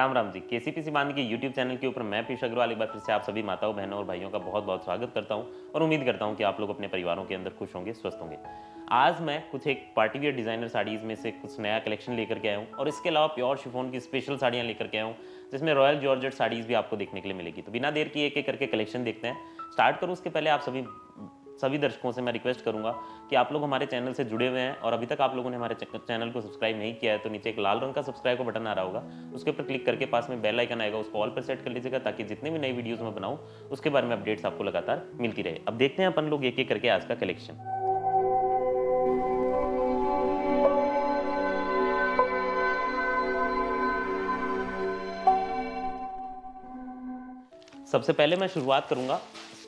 Ram Ram ji KCPC बाँध के YouTube channel के ऊपर मैं पीयूष अग्रवाल, एक बार फिर से आप सभी माताओं, बहनों और भाइयों का बहुत बहुत स्वागत करता हूँ और उम्मीद करता हूँ कि आप लोग अपने परिवारों के अंदर खुश होंगे, स्वस्थ होंगे। आज मैं कुछ एक पार्टी वियर डिज़ाइनर साड़ीज में से कुछ नया कलेक्शन लेकर के आया हूँ और इसके अलावा प्योर शिफोन की स्पेशल साड़ियाँ लेकर के आया हूँ, जिसमें रॉयल जॉर्जेट साड़ीज भी आपको देखने के लिए मिलेगी। तो बिना देर की एक एक करके कलेक्शन देखते हैं। स्टार्ट करूँ, उसके पहले आप सभी सभी दर्शकों से मैं रिक्वेस्ट करूँगा कि आप लोग हमारे चैनल से जुड़े हुए हैं और अभी तक आप लोगों ने हमारे चैनल को सब्सक्राइब नहीं किया है तो नीचे एक लाल रंग का सब्सक्राइब का बटन आ रहा होगा, उसके ऊपर क्लिक करके पास में बेल आइकन आएगा, उसको ऑल पर सेट कर लीजिएगा ताकि जितने भी नई वीडियोस मैं बनाऊँ, उसके बारे में अपडेट्स आपको लगातार मिलती रहे। अब देखते हैं अपन लोग एक एक करके आज का कलेक्शन सबसे पहले मैं शुरुआत करूँगा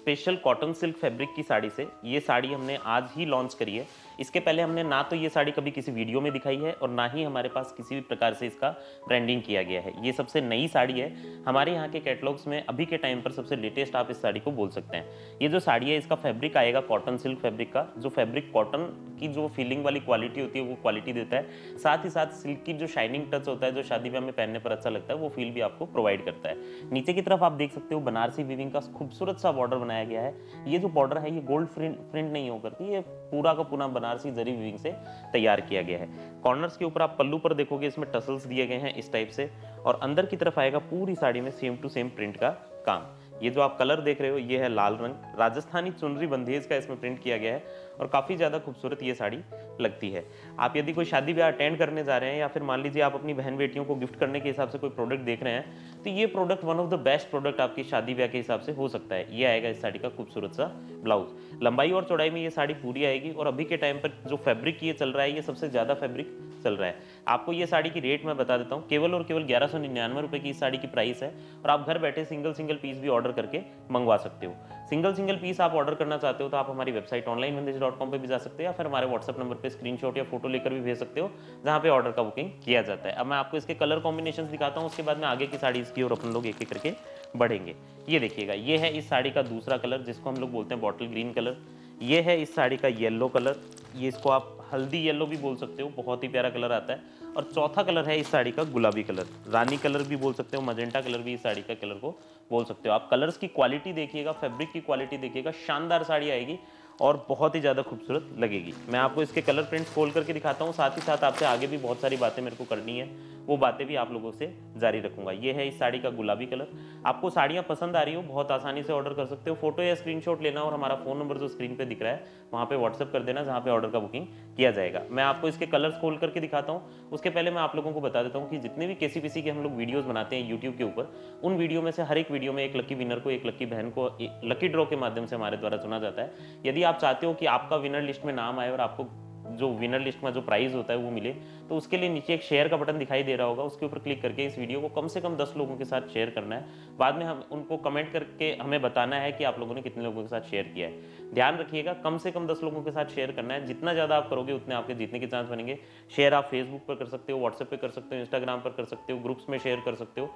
स्पेशल कॉटन सिल्क फैब्रिक की साड़ी से। ये साड़ी हमने आज ही लॉन्च करी है। इसके पहले हमने ना तो ये साड़ी कभी किसी वीडियो में दिखाई है और ना ही हमारे पास किसी भी प्रकार से इसका ब्रांडिंग किया गया है। ये सबसे नई साड़ी है। हमारे यहाँ के कैटलॉग्स में अभी के टाइम पर सबसे लेटेस्ट आप इस साड़ी को बोल सकते हैं। ये जो साड़ी है, इसका फैब्रिक आएगा कॉटन सिल्क फैब्रिक का। जो फैब्रिक कॉटन की जो फीलिंग वाली क्वालिटी होती है, वो क्वालिटी देता है। साथ ही साथ सिल्क की जो शाइनिंग टच होता है, जो शादी ब्याह में पहनने पर अच्छा लगता है, वो फील भी आपको प्रोवाइड करता है। नीचे की तरफ़ आप देख सकते हो, बनारसी विविंग का खूबसूरत सा बॉर्डर बनाया गया है। ये जो बॉर्डर है, ये गोल्ड प्रिंट प्रिंट नहीं होकर ये पूरा का पूरा बनारसी जरी विविंग से तैयार किया गया है। कॉर्नर्स के ऊपर आप पल्लू पर देखोगे, इसमें टसल्स दिए गए हैं इस टाइप से, और अंदर की तरफ़ आएगा पूरी साड़ी में सेम टू सेम प्रिंट का काम। ये जो आप कलर देख रहे हो, ये है लाल रंग। राजस्थानी चुनरी बंधेज का इसमें प्रिंट किया गया है, और काफ़ी ज़्यादा खूबसूरत ये साड़ी लगती है। आप यदि कोई शादी ब्याह अटेंड करने जा रहे हैं, या फिर मान लीजिए आप अपनी बहन बेटियों को गिफ्ट करने के हिसाब से कोई प्रोडक्ट देख रहे हैं तो ये product one of the best product आपकी शादी ब्याह के हिसाब से हो सकता है। ये आएगा इस साड़ी का खूबसूरत सा ब्लाउज लंबाई और चौड़ाई में ये साड़ी पूरी आएगी और अभी के टाइम पर जो फैब्रिक ये चल रहा है, ये सबसे ज़्यादा फैब्रिक चल रहा है। आपको ये साड़ी की रेट मैं बता देता हूँ। केवल और केवल ग्यारह सौ निन्यानवे रुपये की इस साड़ी की प्राइस है और आप घर बैठे सिंगल सिंगल पीस भी ऑर्डर करके मंगवा सकते हो। सिंगल सिंगल पीस आप ऑर्डर करना चाहते हो तो आप हमारी वेबसाइट ऑनलाइन मंदेज डॉट कॉम पर भी जा सकते हो या फिर हमारे व्हाट्सअप नंबर पर स्क्रीनशॉट या फ़ोटो लेकर भी भेज सकते हो, जहाँ पे ऑर्डर का बुकिंग किया जाता है। अब मैं आपको इसके कलर कॉम्बिनेशन दिखाता हूँ, उसके बाद में आगे की साड़ी इसकी और अपन लोग एक एक करके बढ़ेंगे। ये देखिएगा, ये है इस साड़ी का दूसरा कलर जिसको हम लोग बोलते हैं बॉटल ग्रीन कलर ये है इस साड़ी का येलो कलर ये इसको आप हल्दी येलो भी बोल सकते हो, बहुत ही प्यारा कलर आता है। और चौथा कलर है इस साड़ी का गुलाबी कलर रानी कलर भी बोल सकते हो मजेंटा कलर भी इस साड़ी का कलर को बोल सकते हो। आप कलर्स की क्वालिटी देखिएगा, फैब्रिक की क्वालिटी देखिएगा, शानदार साड़ी आएगी। और बहुत ही ज़्यादा खूबसूरत लगेगी। मैं आपको इसके कलर प्रिंट्स खोल करके दिखाता हूँ। साथ ही साथ आपसे आगे भी बहुत सारी बातें मेरे को करनी है। वो बातें भी आप लोगों से जारी रखूँगा। ये है इस साड़ी का गुलाबी कलर आपको साड़ियाँ पसंद आ रही हो, बहुत आसानी से ऑर्डर कर सकते हो। फ़ोटो या स्क्रीनशॉट लेना और हमारा फ़ोन नंबर जो स्क्रीन पे दिख रहा है, वहाँ पे व्हाट्सअप कर देना जहाँ पे ऑर्डर का बुकिंग किया जाएगा। मैं आपको इसके कलर्स खोल करके दिखाता हूँ। उसके पहले मैं आप लोगों को बता देता हूँ कि जितने भी केसी पीसी के हम लोग वीडियोज़ बनाते हैं यूट्यूब के ऊपर, उन वीडियो में से हर एक वीडियो में एक लकी विनर को, एक लकी बहन को लकी ड्रॉ के माध्यम से हमारे द्वारा चुना जाता है। यदि आप चाहते हो कि आपका विनर लिस्ट में नाम आए और आपको जो विनर लिस्ट में जो प्राइस होता है वो मिले तो उसके लिए नीचे एक शेयर का बटन दिखाई दे रहा होगा, उसके ऊपर क्लिक करके इस वीडियो को कम से कम दस लोगों के साथ शेयर करना है। बाद में हम उनको कमेंट करके हमें बताना है कि आप लोगों ने कितने लोगों के साथ शेयर किया है। ध्यान रखिएगा, कम से कम दस लोगों के साथ शेयर करना है। जितना ज़्यादा आप करोगे, उतने आपके जीतने के चांस बनेंगे। शेयर आप फेसबुक पर कर सकते हो व्हाट्सएप पर कर सकते हो इंस्टाग्राम पर कर सकते हो ग्रुप्स में शेयर कर सकते हो।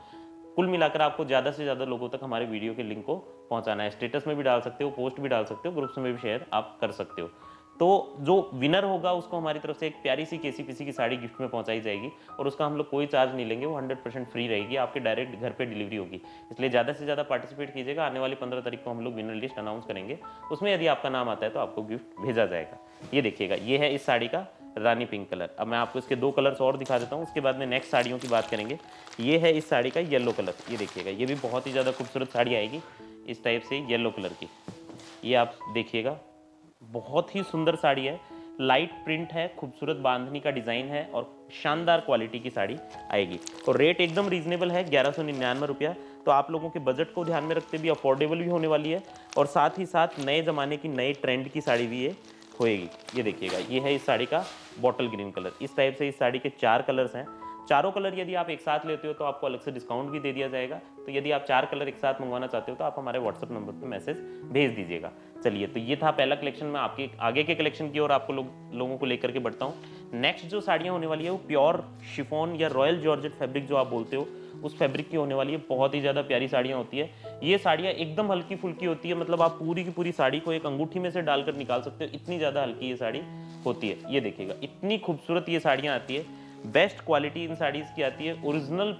कुल मिलाकर आपको ज़्यादा से ज़्यादा लोगों तक हमारे वीडियो के लिंक को पहुंचाना है। स्टेटस में भी डाल सकते हो, पोस्ट भी डाल सकते हो, ग्रुप्स में भी शेयर आप कर सकते हो। तो जो विनर होगा, उसको हमारी तरफ़ से एक प्यारी सी केसी की साड़ी गिफ्ट में पहुंचाई जाएगी और उसका हम लोग कोई चार्ज नहीं लेंगे, वो 100 परसेंट फ्री रहेगी, आपके डायरेक्ट घर पे डिलीवरी होगी। इसलिए ज़्यादा से ज़्यादा पार्टिसिपेट कीजिएगा, आने वाली पंद्रह तारीख को हम लोग विनर लिस्ट अनाउंस करेंगे। उसमें यदि आपका नाम आता है तो आपको गिफ्ट भेजा जाएगा। ये देखिएगा, ये है इस साड़ी का रानी पिंक कलर। अब मैं आपको इसके दो कलर्स और दिखा देता हूँ, उसके बाद में नेक्स्ट साड़ियों की बात करेंगे। ये है इस साड़ी का येलो कलर ये देखिएगा, ये भी बहुत ही ज़्यादा खूबसूरत साड़ी आएगी इस टाइप से येलो कलर की। ये आप देखिएगा, बहुत ही सुंदर साड़ी है। लाइट प्रिंट है, खूबसूरत बांधनी का डिज़ाइन है और शानदार क्वालिटी की साड़ी आएगी। और रेट एकदम रीजनेबल है, ग्यारह सौ निन्यानवे रुपया। तो आप लोगों के बजट को ध्यान में रखते भी अफोर्डेबल भी होने वाली है और साथ ही साथ नए ज़माने की नए ट्रेंड की साड़ी भी ये होएगी ये देखिएगा, ये है इस साड़ी का बॉटल ग्रीन कलर इस टाइप से इस साड़ी के चार कलर्स हैं। चारों कलर यदि आप एक साथ लेते हो तो आपको अलग से डिस्काउंट भी दे दिया जाएगा। तो यदि आप चार कलर एक साथ मंगवाना चाहते हो तो आप हमारे व्हाट्सअप नंबर पर मैसेज भेज दीजिएगा। चलिए तो ये था पहला कलेक्शन मैं आपके आगे के कलेक्शन की ओर आपको लोग, लोगों को लेकर के बढ़ता हूँ। नेक्स्ट जो साड़ियाँ होने वाली है वो प्योर शिफोन या रॉयल जॉर्जेट फैब्रिक जो आप बोलते हो उस फैब्रिक की होने वाली है। बहुत ही ज़्यादा प्यारी साड़ियाँ होती है। ये साड़ियाँ एकदम हल्की फुल्की होती है। मतलब आप पूरी की पूरी साड़ी को एक अंगूठी में से डालकर निकाल सकते हो। इतनी ज़्यादा हल्की ये साड़ी होती है। ये देखिएगा, इतनी खूबसूरत ये साड़ियाँ आती है। बेस्ट क्वालिटी इन साड़ीज़ की आती है। ओरिजिनल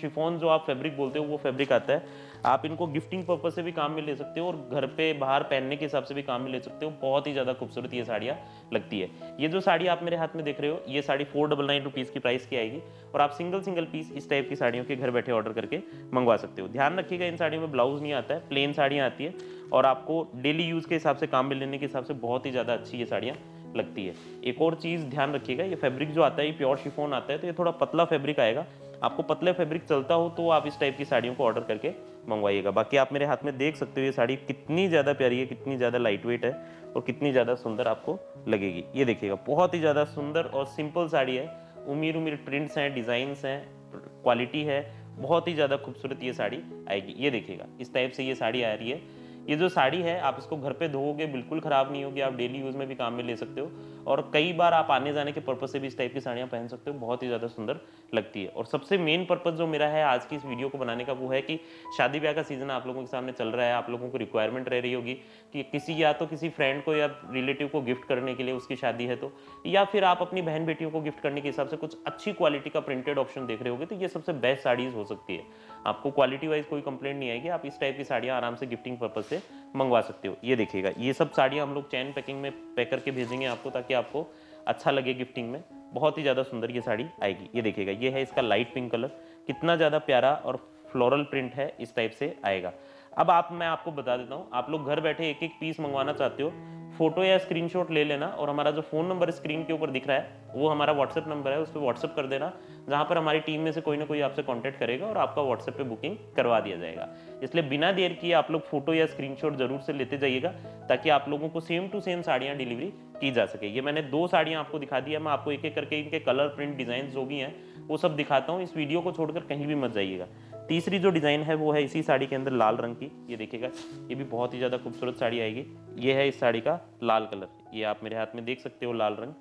शिफोन जो आप फैब्रिक बोलते हो, वो फैब्रिक आता है। आप इनको गिफ्टिंग पर्पज से भी काम में ले सकते हो और घर पे बाहर पहनने के हिसाब से भी काम में ले सकते हो। बहुत ही ज़्यादा खूबसूरत ये साड़ियाँ लगती है। ये जो साड़ी आप मेरे हाथ में देख रहे हो, ये sari four double nine rupees की प्राइस की आएगी और आप सिंगल सिंगल पीस इस टाइप की साड़ियों के घर बैठे ऑर्डर करके मंगवा सकते हो। ध्यान रखिएगा, इन साड़ियों में ब्लाउज नहीं आता है प्लेन साड़ियाँ आती है और आपको डेली यूज़ के हिसाब से, काम में लेने के हिसाब से बहुत ही ज़्यादा अच्छी ये साड़ियाँ लगती है। एक और चीज़ ध्यान रखिएगा, ये फैब्रिक जो आता है, ये प्योर शिफोन आता है तो ये थोड़ा पतला फैब्रिक आएगा। आपको पतले फैब्रिक चलता हो तो आप इस टाइप की साड़ियों को ऑर्डर करके मंगवाइएगा। बाकी आप मेरे हाथ में देख सकते हो ये साड़ी कितनी ज़्यादा प्यारी है, कितनी ज़्यादा लाइट वेट है और कितनी ज़्यादा सुंदर आपको लगेगी। ये देखिएगा, बहुत ही ज़्यादा सुंदर और सिंपल साड़ी है। उमीर उमीर प्रिंट्स हैं डिज़ाइंस हैं क्वालिटी है, बहुत ही ज़्यादा खूबसूरत ये साड़ी आएगी। ये देखिएगा, इस टाइप से ये साड़ी आ रही है। ये जो साड़ी है, आप इसको घर पे धोओगे, बिल्कुल ख़राब नहीं होगी, आप डेली यूज़ में भी काम में ले सकते हो। और कई बार आप आने जाने के पर्पज़ से भी इस टाइप की साड़ियाँ पहन सकते हो, बहुत ही ज़्यादा सुंदर लगती है। और सबसे मेन पर्पज़ जो मेरा है आज की इस वीडियो को बनाने का, वो है कि शादी ब्याह का सीज़न आप लोगों के सामने चल रहा है, आप लोगों को रिक्वायरमेंट रह रही होगी कि किसी या तो किसी फ्रेंड को या रिलेटिव को गिफ्ट करने के लिए उसकी शादी है तो या फिर आप अपनी बहन बेटियों को गिफ्ट करने के हिसाब से कुछ अच्छी क्वालिटी का प्रिंटेड ऑप्शन देख रहे होगे तो ये सबसे बेस्ट साड़ीज़ हो सकती है। आपको क्वालिटी वाइज कोई कंप्लेंट नहीं आएगी, आप इस टाइप की साड़ियाँ आराम से गिफ्टिंग पर्पज से मंगवा सकते हो। ये देखिएगा, ये सब साड़ियाँ हम लोग चैन पैकिंग में पैक करके भेजेंगे आपको ताकि आपको अच्छा लगे गिफ्टिंग में। बहुत ही ज़्यादा सुंदर ये साड़ी आएगी। ये देखिएगा, ये है इसका लाइट पिंक कलर कितना ज़्यादा प्यारा और फ्लोरल प्रिंट है इस टाइप से आएगा। अब आप, मैं आपको बता देता हूँ, आप लोग घर बैठे एक एक पीस मंगवाना चाहते हो फ़ोटो या स्क्रीनशॉट ले लेना और हमारा जो फ़ोन नंबर स्क्रीन के ऊपर दिख रहा है, वो हमारा व्हाट्सएप नंबर है, उस पर व्हाट्सएप कर देना। जहाँ पर हमारी टीम में से कोई ना कोई आपसे कांटेक्ट करेगा और आपका व्हाट्सएप पे बुकिंग करवा दिया जाएगा। इसलिए बिना देर किए आप लोग फ़ोटो या स्क्रीनशॉट ज़रूर से लेते जाइएगा, ताकि आप लोगों को सेम टू सेम साड़ियाँ डिलीवरी की जा सके। ये मैंने दो साड़ियाँ आपको दिखा दी मैं आपको एक एक करके इनके कलर प्रिंट डिज़ाइन जो भी हैं, वो सब दिखाता हूँ। इस वीडियो को छोड़कर कहीं भी मत जाइएगा। तीसरी जो डिज़ाइन है, वो है इसी साड़ी के अंदर लाल रंग की। ये देखिएगा, ये भी बहुत ही ज़्यादा खूबसूरत साड़ी आएगी। ये है इस साड़ी का लाल कलर। ये आप मेरे हाथ में देख सकते हो लाल रंग।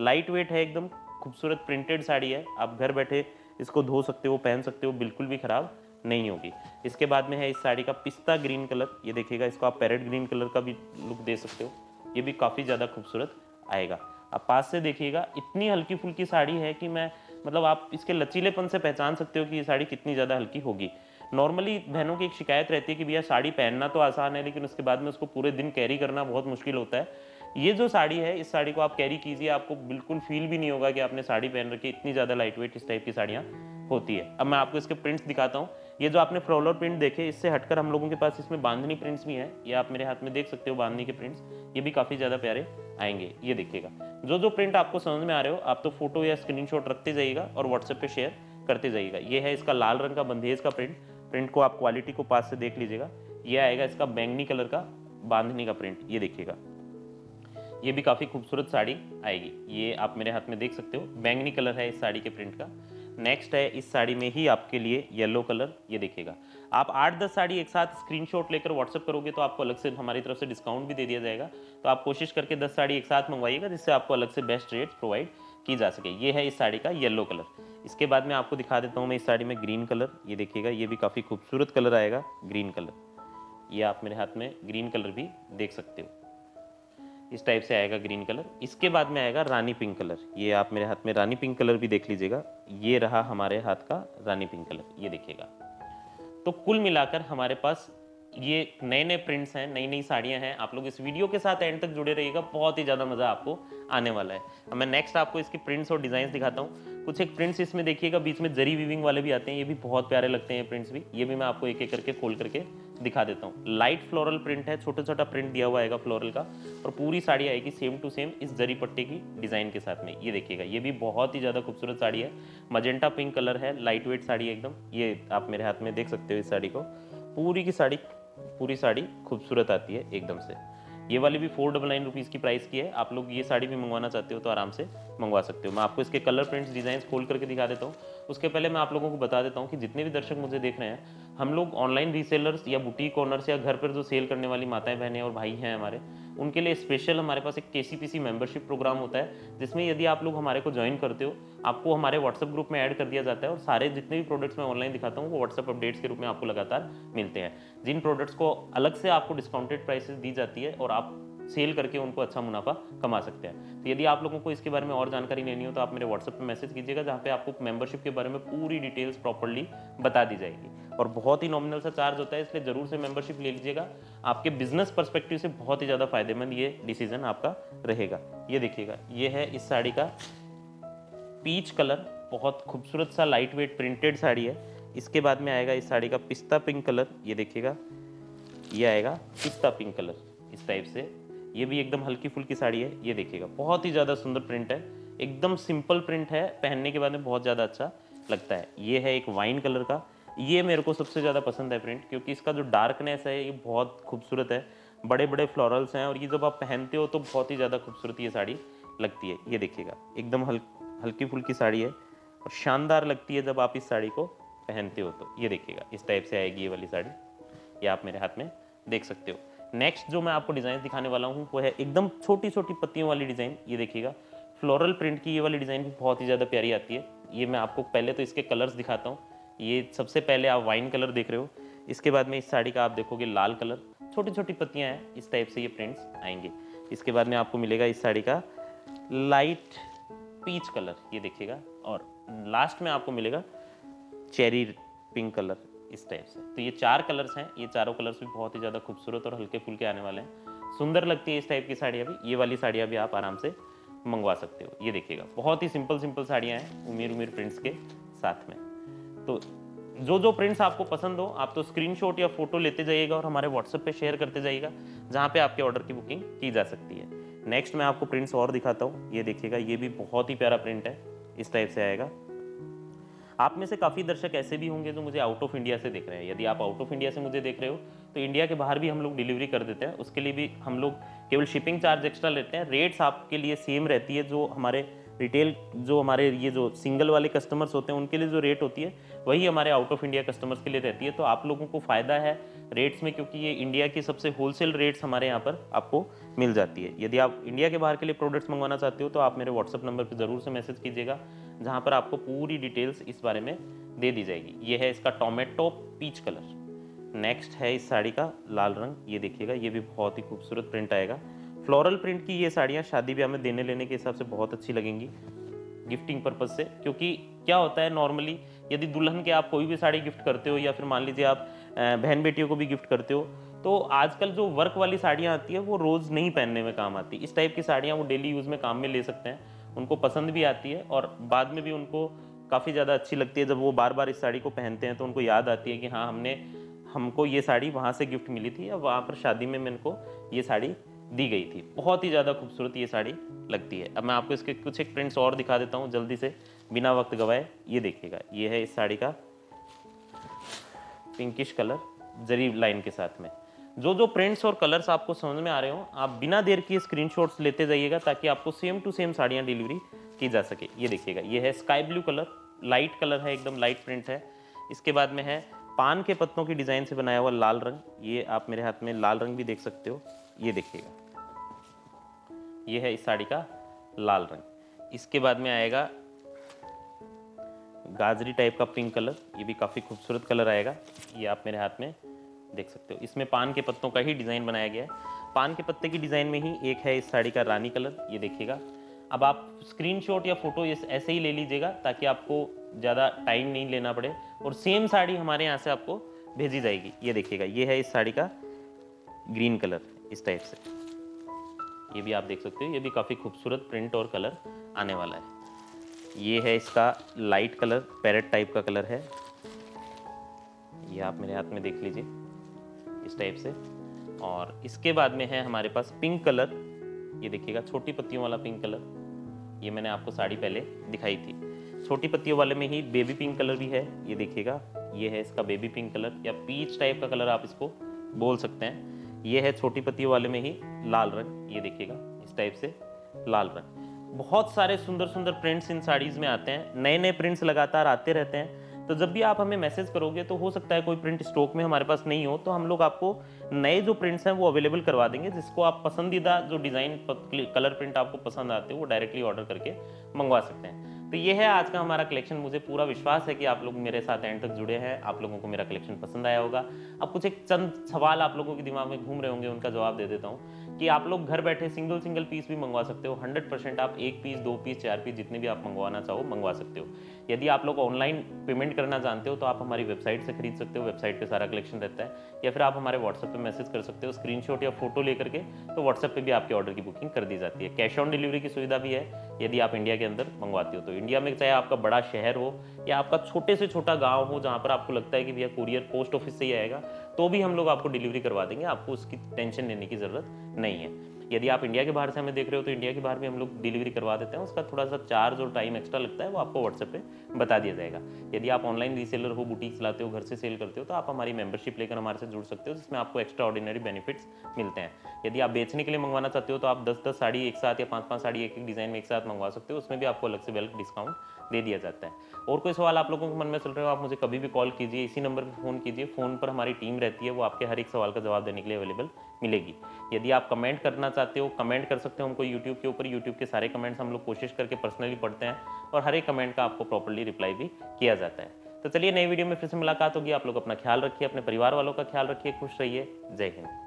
लाइट वेट है एकदम। खूबसूरत प्रिंटेड साड़ी है। आप घर बैठे इसको धो सकते हो, पहन सकते हो, बिल्कुल भी ख़राब नहीं होगी। इसके बाद में है इस साड़ी का पिस्ता ग्रीन कलर ये देखिएगा, इसको आप पैरेट ग्रीन कलर का भी लुक दे सकते हो। ये भी काफ़ी ज़्यादा खूबसूरत आएगा। आप पास से देखिएगा, इतनी हल्की फुल्की साड़ी है कि मैं मतलब आप इसके लचीलेपन से पहचान सकते हो कि ये साड़ी कितनी ज़्यादा हल्की होगी। नॉर्मली बहनों की एक शिकायत रहती है कि भैया साड़ी पहनना तो आसान है, लेकिन उसके बाद में उसको पूरे दिन कैरी करना बहुत मुश्किल होता है। ये जो साड़ी है, इस साड़ी को आप कैरी कीजिए, आपको बिल्कुल फील भी नहीं होगा कि आपने साड़ी पहन रखी इतनी ज़्यादा लाइट वेट इस टाइप की साड़ियाँ होती है। अब मैं आपको इसके प्रिंट्स दिखाता हूँ। ये जो आपने फ्रोलर प्रिंट देखे, इससे हटकर हम लोगों के पास इसमें बांधनी प्रिंट्स भी हैं। ये आप मेरे हाथ में देख सकते हो, बांधनी के प्रिंट्स ये भी काफ़ी ज़्यादा प्यारे आएँगे, ये देखिएगा। जो जो प्रिंट आपको समझ में आ रहे हो, आप तो फ़ोटो या स्क्रीनशॉट रखते जाइएगा और व्हाट्सएप पे शेयर करते जाइएगा। ये है इसका लाल रंग का बंदेज का प्रिंट प्रिंट को आप क्वालिटी को पास से देख लीजिएगा। ये आएगा इसका बैंगनी कलर का बांधनी का प्रिंट ये देखिएगा। ये भी काफ़ी खूबसूरत साड़ी आएगी। ये आप मेरे हाथ में देख सकते हो। बैंगनी कलर है इस साड़ी के प्रिंट का। नेक्स्ट है, इस साड़ी में ही आपके लिए येलो कलर ये देखिएगा आप आठ दस साड़ी एक साथ स्क्रीनशॉट लेकर व्हाट्सअप करोगे तो आपको अलग से हमारी तरफ़ से डिस्काउंट भी दे दिया जाएगा। तो आप कोशिश करके दस साड़ी एक साथ मंगवाइएगा, जिससे आपको अलग से बेस्ट रेट प्रोवाइड की जा सके। ये है इस साड़ी का येलो कलर। इसके बाद में आपको दिखा देता हूँ मैं इस साड़ी में ग्रीन कलर। ये देखिएगा, ये भी काफ़ी खूबसूरत कलर आएगा, ग्रीन कलर। ये आप मेरे हाथ में ग्रीन कलर भी देख सकते हो। इस टाइप से आएगा ग्रीन कलर इसके बाद में आएगा रानी पिंक कलर ये आप मेरे हाथ में रानी पिंक कलर भी देख लीजिएगा। ये रहा हमारे हाथ का रानी पिंक कलर ये देखिएगा। तो कुल मिलाकर हमारे पास ये नए नए प्रिंट्स हैं नई नई साड़ियाँ हैं। आप लोग इस वीडियो के साथ एंड तक जुड़े रहिएगा। बहुत ही ज़्यादा मज़ा आपको आने वाला है। अब मैं नेक्स्ट आपको इसके प्रिंट्स और डिज़ाइन दिखाता हूँ। कुछ एक प्रिंट्स इसमें देखिएगा। बीच में जरी वीविंग वाले भी आते हैं। ये भी बहुत प्यारे लगते हैं प्रिंट्स भी। ये भी मैं आपको एक एक करके खोल करके दिखा देता हूँ। लाइट फ्लोरल प्रिंट है छोटा छोटा प्रिंट दिया हुआ आएगा फ्लोरल का, और पूरी साड़ी आएगी सेम टू सेम इस जरी पट्टी की डिज़ाइन के साथ में। ये देखिएगा, ये भी बहुत ही ज़्यादा खूबसूरत साड़ी है। मजेंटा पिंक कलर है लाइट वेट साड़ी एकदम। ये आप मेरे हाथ में देख सकते हो इस साड़ी को। पूरी की साड़ी, पूरी साड़ी खूबसूरत आती है एकदम से। ये वाली भी फोर डबल नाइन रुपीज़ की प्राइस की है। आप लोग ये साड़ी भी मंगवाना चाहते हो तो आराम से मंगवा सकते हो। मैं आपको इसके कलर प्रिंट्स डिज़ाइन खोल करके दिखा देता हूँ। उसके पहले मैं आप लोगों को बता देता हूँ कि जितने भी दर्शक मुझे देख रहे हैं, हम लोग ऑनलाइन रीसेलर्स या बुटीक ऑनर्स या घर पर जो सेल करने वाली माताएँ, बहनें और भाई हैं हमारे, उनके लिए स्पेशल हमारे पास एक के मेंबरशिप प्रोग्राम होता है, जिसमें यदि आप लोग हमारे को ज्वाइन करते हो, आपको हमारे व्हाट्सअप ग्रुप में ऐड कर दिया जाता है और सारे जितने भी प्रोडक्ट्स मैं ऑनलाइन दिखाता हूँ, वो व्हाट्सअप अपडेट्स के रूप में आपको लगातार मिलते हैं। जिन प्रोडक्ट्स को अलग से आपको डिस्काउंटेड प्राइसेस दी जाती है और आप सेल करके उनको अच्छा मुनाफा कमा सकते हैं। तो यदि आप लोगों को इसके बारे में और जानकारी लेनी हो तो आप मेरे व्हाट्सएप पे मैसेज कीजिएगा, जहाँ पे आपको मेंबरशिप के बारे में पूरी डिटेल्स प्रॉपरली बता दी जाएगी। और बहुत ही नॉमिनल सा चार्ज होता है, इसलिए ज़रूर से मेंबरशिप ले लीजिएगा। आपके बिज़नेस परस्पेक्टिव से बहुत ही ज़्यादा फ़ायदेमंद ये डिसीज़न आपका रहेगा। ये देखिएगा, ये है इस साड़ी का पीच कलर बहुत खूबसूरत सा लाइट वेट प्रिंटेड साड़ी है। इसके बाद में आएगा इस साड़ी का पिस्ता पिंक कलर, ये देखिएगा, ये आएगा पिस्ता पिंक कलर इस टाइप से। ये भी एकदम हल्की फुल्की साड़ी है, ये देखिएगा, बहुत ही ज़्यादा सुंदर प्रिंट है, एकदम सिंपल प्रिंट है, पहनने के बाद में बहुत ज़्यादा अच्छा लगता है। ये है एक वाइन कलर का, ये मेरे को सबसे ज़्यादा पसंद है प्रिंट क्योंकि इसका जो डार्कनेस है, ये बहुत खूबसूरत है। बड़े बड़े फ्लोरल्स हैं और ये जब आप पहनते हो तो बहुत ही ज़्यादा खूबसूरत ये साड़ी लगती है। ये देखिएगा, एकदम हल हल्की फुल्की साड़ी है और शानदार लगती है जब आप इस साड़ी को पहनते हो तो ये देखिएगा, इस टाइप से आएगी ये वाली साड़ी, ये आप मेरे हाथ में देख सकते हो। नेक्स्ट जो मैं आपको डिज़ाइन दिखाने वाला हूँ, वो है एकदम छोटी छोटी पत्तियों वाली डिज़ाइन ये देखिएगा। फ्लोरल प्रिंट की ये वाली डिज़ाइन भी बहुत ही ज़्यादा प्यारी आती है। ये मैं आपको पहले तो इसके कलर्स दिखाता हूँ। ये सबसे पहले आप वाइन कलर देख रहे हो। इसके बाद में इस साड़ी का आप देखोगे लाल कलर छोटी छोटी पत्तियाँ हैं, इस टाइप से ये प्रिंट्स आएँगे। इसके बाद में आपको मिलेगा इस साड़ी का लाइट पीच कलर ये देखिएगा। और लास्ट में आपको मिलेगा चेरी पिंक कलर इस टाइप से। तो ये चार कलर्स हैं, ये चारों कलर्स भी बहुत ही ज़्यादा खूबसूरत और हल्के फुल्के आने वाले हैं। सुंदर लगती है इस टाइप की साड़ियाँ भी, ये वाली साड़ियाँ भी आप आराम से मंगवा सकते हो। ये देखिएगा, बहुत ही सिंपल सिंपल साड़ियाँ हैं उमीर उमीर प्रिंट्स के साथ में। तो जो जो प्रिंट्स आपको पसंद हो, आप तो स्क्रीनशॉट या फ़ोटो लेते जाइएगा और हमारे व्हाट्सएप पे शेयर करते जाइएगा, जहाँ पे आपके ऑर्डर की बुकिंग की जा सकती है। नेक्स्ट मैं आपको प्रिंट्स और दिखाता हूँ। ये देखिएगा, ये भी बहुत ही प्यारा प्रिंट है, इस टाइप से आएगा। आप में से काफ़ी दर्शक ऐसे भी होंगे जो मुझे आउट ऑफ़ इंडिया से देख रहे हैं। यदि आप आउट ऑफ़ इंडिया से मुझे देख रहे हो तो इंडिया के बाहर भी हम लोग डिलीवरी कर देते हैं। उसके लिए भी हम लोग केवल शिपिंग चार्ज एक्स्ट्रा लेते हैं। रेट्स आपके लिए सेम रहती है, जो हमारे रिटेल जो हमारे ये जो सिंगल वाले कस्टमर्स होते हैं, उनके लिए जो रेट होती है, वही हमारे आउट ऑफ़ इंडिया कस्टमर्स के लिए रहती है। तो आप लोगों को फ़ायदा है रेट्स में, क्योंकि ये इंडिया की सबसे होलसेल रेट्स हमारे यहाँ पर आपको मिल जाती है। यदि आप इंडिया के बाहर के लिए प्रोडक्ट्स मंगवाना चाहते हो तो आप मेरे व्हाट्सअप नंबर पर ज़रूर से मैसेज कीजिएगा। जहाँ पर आपको पूरी डिटेल्स इस बारे में दे दी जाएगी। ये है इसका टोमेटो पीच कलर। नेक्स्ट है इस साड़ी का लाल रंग। ये देखिएगा, ये भी बहुत ही खूबसूरत प्रिंट आएगा। फ्लोरल प्रिंट की ये साड़ियाँ शादी ब्याह में देने लेने के हिसाब से बहुत अच्छी लगेंगी गिफ्टिंग पर्पज़ से। क्योंकि क्या होता है नॉर्मली यदि दुल्हन के आप कोई भी साड़ी गिफ्ट करते हो या फिर मान लीजिए आप बहन बेटियों को भी गिफ्ट करते हो तो आजकल जो वर्क वाली साड़ियाँ आती है, वो रोज़ नहीं पहनने में काम आती। इस टाइप की साड़ियाँ वो डेली यूज़ में काम में ले सकते हैं। उनको पसंद भी आती है और बाद में भी उनको काफ़ी ज़्यादा अच्छी लगती है। जब वो बार बार इस साड़ी को पहनते हैं तो उनको याद आती है कि हाँ हमने, हमको ये साड़ी वहाँ से गिफ्ट मिली थी या वहाँ पर शादी में मैं इनको ये साड़ी दी गई थी। बहुत ही ज़्यादा खूबसूरत ये साड़ी लगती है। अब मैं आपको इसके कुछ एक प्रिंट्स और दिखा देता हूँ। जल्दी से बिना वक्त गवाए ये देखिएगा। ये है इस साड़ी का पिंकिश कलर जरी लाइन के साथ में। जो जो प्रिंट्स और कलर्स आपको समझ में आ रहे हो, आप बिना देर किए स्क्रीनशॉट्स लेते जाइएगा ताकि आपको सेम टू सेम साड़ियाँ डिलीवरी की जा सके। ये देखिएगा, ये है sky blue colour light colour है, एकदम लाइट प्रिंट है। इसके बाद में है पान के पत्तों की डिज़ाइन से बनाया हुआ लाल रंग। ये आप मेरे हाथ में लाल रंग भी देख सकते हो। ये देखिएगा, ये है इस साड़ी का लाल रंग। इसके बाद में आएगा गाजरी टाइप का पिंक कलर ये भी काफ़ी खूबसूरत कलर आएगा। ये आप मेरे हाथ में देख सकते हो। इसमें पान के पत्तों का ही डिज़ाइन बनाया गया है। पान के पत्ते की डिज़ाइन में ही एक है इस साड़ी का रानी कलर, ये देखिएगा। अब आप स्क्रीनशॉट या फ़ोटो इस, ऐसे ही ले लीजिएगा ताकि आपको ज़्यादा टाइम नहीं लेना पड़े। और सेम साड़ी हमारे यहाँ से आपको भेजी जाएगी। ये देखिएगा, ये है इस साड़ी का ग्रीन कलर इस टाइप से। ये भी आप देख सकते हो, ये भी काफ़ी खूबसूरत प्रिंट और कलर आने वाला है। ये है इसका लाइट कलर, पैरेट टाइप का कलर है। ये आप मेरे हाथ में देख लीजिए। इस टाइप से। और इसके बाद में है हमारे पास पिंक कलर ये देखिएगा, छोटी पत्तियों वाला पिंक कलर ये मैंने आपको साड़ी पहले दिखाई थी। छोटी पत्तियों वाले में ही बेबी पिंक कलर भी है। ये देखिएगा, ये है इसका बेबी पिंक कलर या पीच टाइप का कलर आप इसको बोल सकते हैं। ये है छोटी पत्तियों वाले में ही लाल रंग। ये देखिएगा, इस टाइप से लाल रंग। बहुत सारे सुंदर सुंदर प्रिंट्स इन साड़ीज़ में आते हैं। नए नए प्रिंट्स लगातार आते रहते हैं। तो जब भी आप हमें मैसेज करोगे तो हो सकता है कोई प्रिंट स्टॉक में हमारे पास नहीं हो तो हम लोग आपको नए जो प्रिंट्स हैं, वो अवेलेबल करवा देंगे, जिसको आप पसंदीदा जो डिज़ाइन कलर प्रिंट आपको पसंद आते हो, वो डायरेक्टली ऑर्डर करके मंगवा सकते हैं। तो ये है आज का हमारा कलेक्शन मुझे पूरा विश्वास है कि आप लोग मेरे साथ एंड तक जुड़े हैं, आप लोगों को मेरा कलेक्शन पसंद आया होगा। अब कुछ एक चंद सवाल आप लोगों के दिमाग में घूम रहे होंगे, उनका जवाब दे देता हूँ। कि आप लोग घर बैठे सिंगल सिंगल पीस भी मंगवा सकते हो। 100 परसेंट आप एक पीस दो पीस चार पीस जितने भी आप मंगवाना चाहो मंगवा सकते हो। यदि आप लोग ऑनलाइन पेमेंट करना जानते हो तो आप हमारी वेबसाइट से खरीद सकते हो। वेबसाइट पे सारा कलेक्शन रहता है। या फिर आप हमारे व्हाट्सएप पे मैसेज कर सकते हो स्क्रीनशॉट या फ़ोटो लेकर के तो व्हाट्सएप पे भी आपके ऑर्डर की बुकिंग कर दी जाती है। कैश ऑन डिलीवरी की सुविधा भी है, यदि आप इंडिया के अंदर मंगवाते हो। तो इंडिया में चाहे आपका बड़ा शहर हो, या आपका छोटे से छोटा गाँव हो, जहाँ पर आपको लगता है कि भैया कुरियर पोस्ट ऑफ़िस से ही आएगा तो भी हम लोग आपको डिलीवरी करवा देंगे, आपको उसकी टेंशन लेने की ज़रूरत नहीं है। यदि आप इंडिया के बाहर से हमें देख रहे हो तो इंडिया के बाहर भी हम लोग डिलीवरी करवा देते हैं, उसका थोड़ा सा चार्ज और टाइम एक्स्ट्रा लगता है, वो आपको व्हाट्सएप पे बता दिया जाएगा। यदि आप ऑनलाइन रीसेलर हो, बुटीक चलाते हो, घर से सेल करते हो तो आप हमारी मेंबरशिप लेकर हमारे से जुड़ सकते हो, जिसमें आपको एक्स्ट्रा ऑर्डिनरी बेनिफिट्स मिलते हैं। यदि आप बेचने के लिए मंगवाना चाहते हो तो आप दस दस साड़ी एक साथ या पाँच पाँच साड़ी एक एक डिज़ाइन में एक साथ मंगवा सकते हो, उसमें भी आपको अलग से बल्क डिस्काउंट दे दिया जाता है। और कोई सवाल आप लोगों के मन में चल रहे हो, आप मुझे कभी भी कॉल कीजिए, इसी नंबर पर फ़ोन कीजिए। फ़ोन पर हमारी टीम रहती है, वो आपके हर एक सवाल का जवाब देने के लिए अवेलेबल मिलेगी। यदि आप कमेंट करना चाहते हो कमेंट कर सकते हो हमको यूट्यूब के ऊपर। यूट्यूब के सारे कमेंट्स हम लोग कोशिश करके पर्सनली पढ़ते हैं और हर एक कमेंट का आपको प्रॉपरली रिप्लाई भी किया जाता है। तो चलिए नई वीडियो में फिर से मुलाकात होगी। आप लोग अपना ख्याल रखिए, अपने परिवार वालों का ख्याल रखिए, खुश रहिए। जय हिंद।